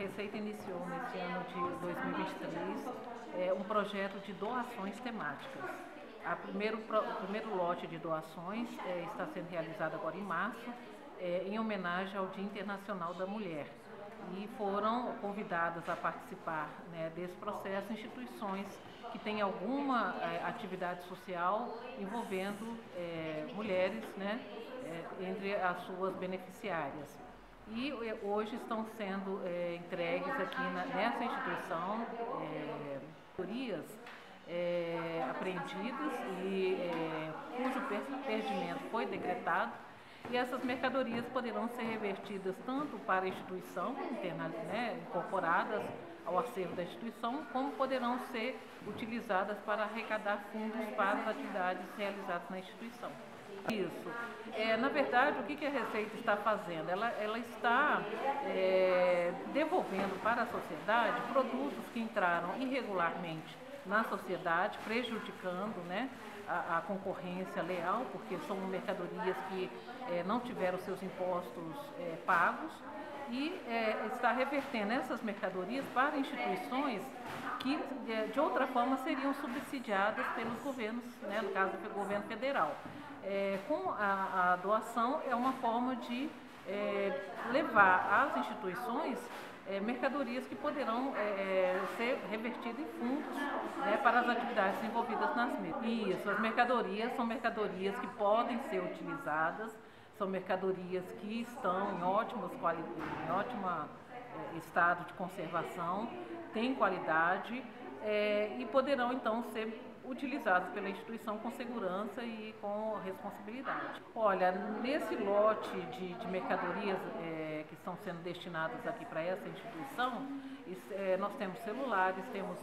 Receita iniciou nesse ano de 2023 é, um projeto de doações temáticas. A primeiro, o primeiro lote de doações é, está sendo realizado agora em março, é, em homenagem ao Dia Internacional da Mulher. E foram convidadas a participar né, desse processo instituições que têm alguma é, atividade social envolvendo é, mulheres né, é, entre as suas beneficiárias e eh, hoje estão sendo é, entregues aqui na, nessa instituição é, é, apreendidas e é, cujo perdimento foi decretado e essas mercadorias poderão ser revertidas tanto para a instituição, interna, né, incorporadas ao acervo da instituição, como poderão ser utilizadas para arrecadar fundos para as atividades realizadas na instituição. Isso. É, na verdade, o que, a Receita está fazendo? Ela, ela está é, devolvendo para a sociedade produtos que entraram irregularmente na sociedade, prejudicando né, a, a concorrência leal, porque são mercadorias que é, não tiveram seus impostos é, pagos e é, está revertendo essas mercadorias para instituições que de outra forma seriam subsidiadas pelos governos, né, no caso do governo federal. Com a, a, doação é uma forma de é, levar às instituições é, mercadorias que poderão é, é, ser revertidas em fundos né, para as atividades envolvidas nas mesmas. Isso, as mercadorias são mercadorias que podem ser utilizadas, são mercadorias que estão em, ótimas em ótimo é, estado de conservação, têm qualidade e poderão então ser utilizados pela instituição com segurança e com responsabilidade. Olha, nesse lote de, de mercadorias é, que estão sendo destinadas aqui para essa instituição, isso, é, nós temos celulares, temos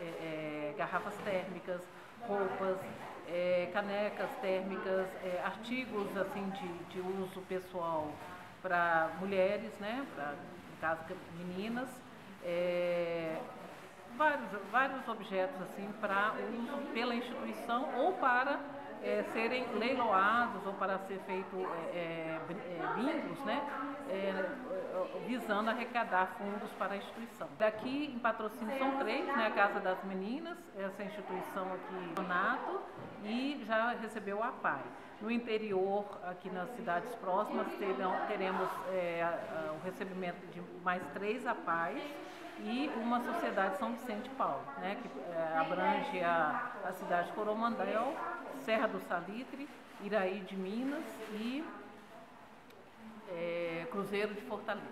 é, é, garrafas térmicas, roupas, é, canecas térmicas, é, artigos assim de, de uso pessoal para mulheres, né, para, caso, meninas, vários, vários objetos assim para uso pela instituição ou para é, serem leiloados ou para ser feito é, é, bingos, né, visando arrecadar fundos para a instituição. Daqui em patrocínio são três, né, a Casa das Meninas, essa instituição aqui, Donato, e já recebeu a PAI. No interior, aqui nas cidades próximas, terão, teremos o recebimento de mais três APAIs e uma sociedade São Vicente Paulo, né, que é, abrange a, a cidade de Coromandel, Serra do Salitre, Iraí de Minas e é, Cruzeiro de Fortaleza.